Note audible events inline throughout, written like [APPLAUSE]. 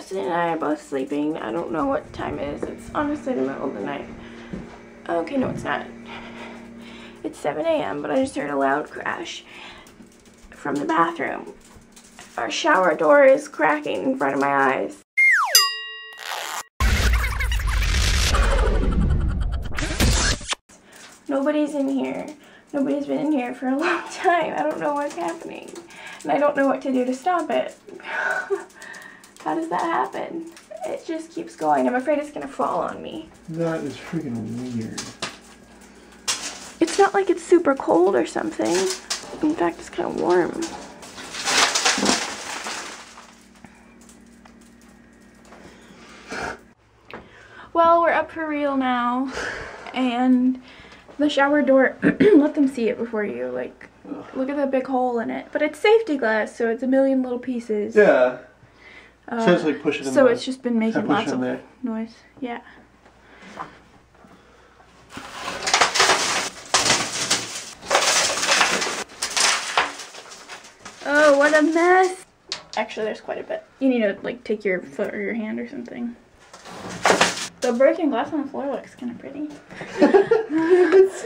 Justin and I are both sleeping. I don't know what time it is. It's honestly the middle of the night. Okay, no, it's not. It's 7 a.m., but I just heard a loud crash from the bathroom. Our shower door is cracking in front of my eyes. Nobody's in here. Nobody's been in here for a long [LAUGHS] time. I don't know what's happening. And I don't know what to do to stop it. [LAUGHS] How does that happen? It just keeps going. I'm afraid it's gonna fall on me. That is freaking weird. It's not like it's super cold or something. In fact, it's kind of warm. Well, we're up for real now. And the shower door, [CLEARS THROAT] let them see it before you, like, look at the big hole in it. But it's safety glass, so it's a million little pieces. Yeah. Uh, so it's like pushing in so the- it's just been making lots of there. noise. Yeah. Oh, what a mess. Actually, there's quite a bit. You need to like take your foot or your hand or something. The broken glass on the floor looks kind of pretty. Snow! [LAUGHS]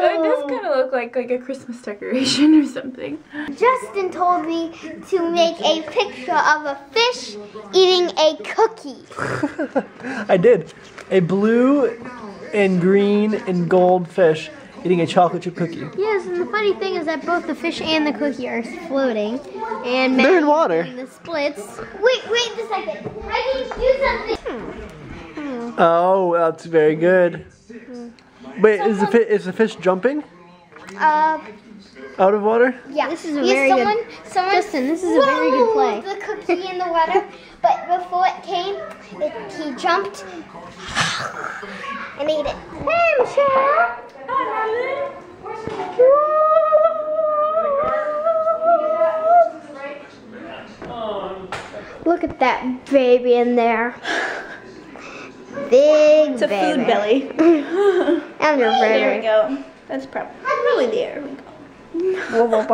It does kind of look like like a Christmas decoration or something. Justin told me to make a picture of a fish eating a cookie. [LAUGHS] I did. A blue and green and gold fish eating a chocolate chip cookie. Yes, and the funny thing is that both the fish and the cookie are floating. And They're in water. doing The splits. Wait, wait a second. I need to do something. Hmm. Oh, that's very good. Wait, is the fi- is the fish jumping Uh, out of water? yeah. This is a Yes, very good- someone, Someone Justin, this is a very good play. threw The cookie in the water, but before it came, it, he jumped and ate it. Hey, Michelle. Look at that baby in there. Big It's a baby. food belly. [LAUGHS] And your There we go. That's probably there. we go.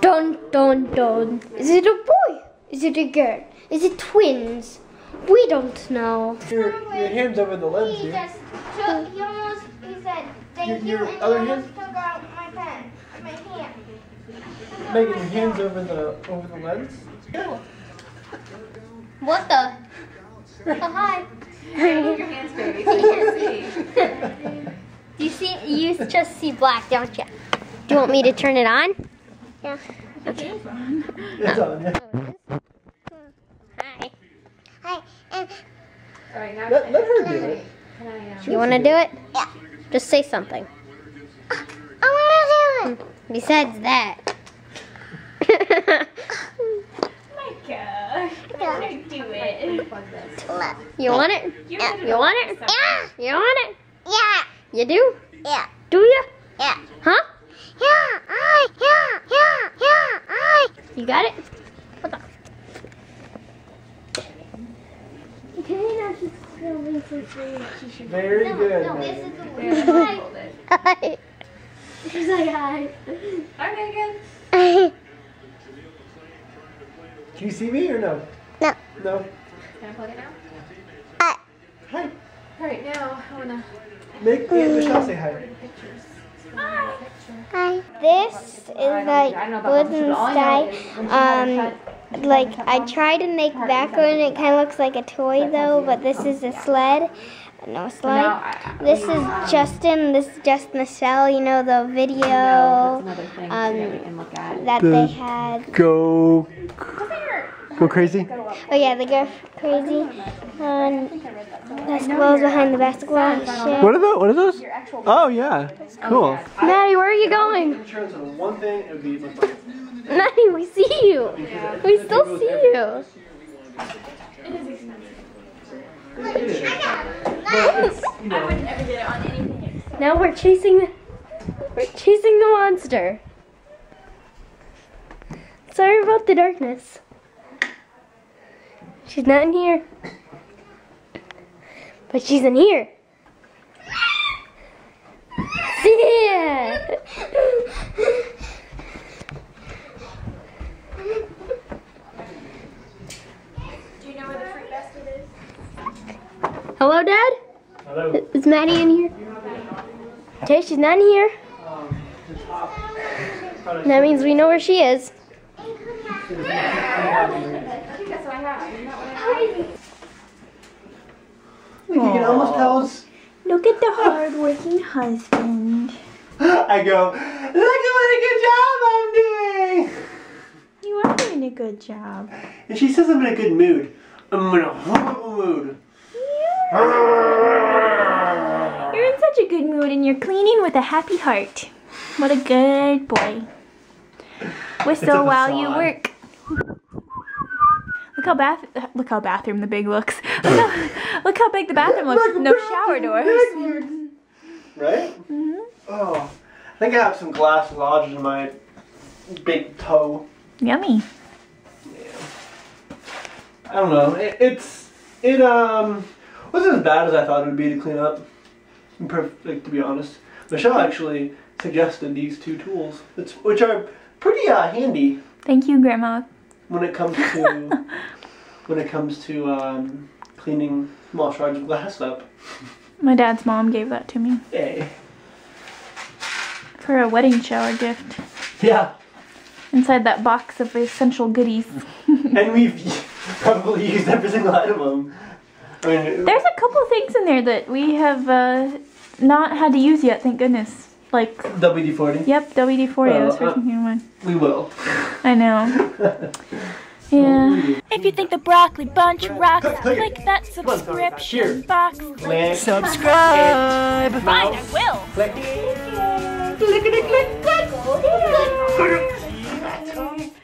Dun dun dun. Is it a boy? Is it a girl? Is it twins? We don't know. Your, your hand's over the lens He here. just took, he almost, he said, thank Your- you, and other he almost hand? took out my pen, my hand. Megan, your hand's over the over the lens. What the? Oh, hi. you see, you just see black, don't you? Do you want me to turn it on? Yeah. Okay. It's on, It's yeah. Oh, hi. Hi. And Let, let her uh, do it. She you want to do it? Yeah. Just say something. I want to do it. Hmm. Besides that. my gosh. I want to do it. you want it? Yeah. You want it? Yeah. You want it? Yeah. You do? Yeah. Do you? Yeah. Huh? Yeah. I. Yeah. Yeah. Yeah. I. You got it? Very good, Megan. [LAUGHS] I. She's like, hi. Hi, Megan. I. [LAUGHS] Can you see me or no? No. No. Can I plug it now? I. Hi. Alright, now I want to. Make Aunt Michelle say hi. I. This is like wooden sky. Um, like I tried to make background. It kind of looks like a toy though, but this is a sled. No slide. This is Justin. This is just Michelle. You know the video um, that they had. Go. Go crazy. Oh yeah, they go crazy. Um, basketballs behind the basketball shit. What are those? What are those? Oh yeah. Cool. Maddie, where are you going? One thing, it would be look like Maddie, we see you. We still see you. But it's, you know, Never did it on anything. Now we're chasing. We're chasing the monster. Sorry about the darkness. She's not in here. But she's in here. Yeah. Hello, Dad? Hello. Is Maddie in here? Okay, she's not in here. That means we know where she is. You can almost tell us. Look at the hard-working husband. [LAUGHS] I go, look at what a good job I'm doing! You are doing a good job. And she says I'm in a good mood. I'm in a horrible mood. You're in such a good mood and you're cleaning with a happy heart. What a good boy. Whistle while you work. Look how bath look how bathroom the big looks. Look [LAUGHS] how, look how big the bathroom looks. No shower doors. Right? Mm-hmm. Oh, I think I have some glass lodged in my big toe. Yummy. Yeah. I don't know. It, it's it um wasn't as bad as I thought it would be to clean up. In perf- like, to be honest, Michelle actually suggested these two tools, it's, which are pretty uh, handy Thank you, Grandma. when it comes to [LAUGHS] when it comes to um, cleaning small shards of glass up. My dad's mom gave that to me Hey. for a wedding shower gift. Yeah, Inside that box of essential goodies. [LAUGHS] and we've probably used every single item of them. I mean, There's a couple things in there that we have uh, not had to use yet, thank goodness. Like, WD-40. yep, WD 40. I was Uh, thinking of. We will. I know. [LAUGHS] Yeah. If you think the Brauchli Bunch rocks, Click, click. click that Here. subscription box. Click. Subscribe. Fine, I will. Click. Click, click, click, click.